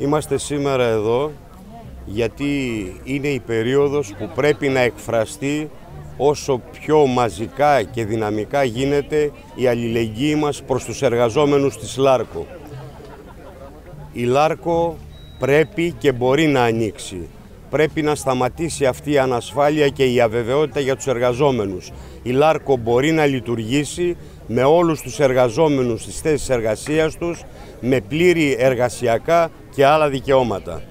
Είμαστε σήμερα εδώ γιατί είναι η περίοδος που πρέπει να εκφραστεί όσο πιο μαζικά και δυναμικά γίνεται η αλληλεγγύη μας προς τους εργαζόμενους της ΛΑΡΚΟ. Η ΛΑΡΚΟ πρέπει και μπορεί να ανοίξει. Πρέπει να σταματήσει αυτή η ανασφάλεια και η αβεβαιότητα για τους εργαζόμενους. Η ΛΑΡΚΟ μπορεί να λειτουργήσει με όλους τους εργαζόμενους στις θέσεις εργασίας τους, με πλήρη εργασιακά και άλλα δικαιώματα.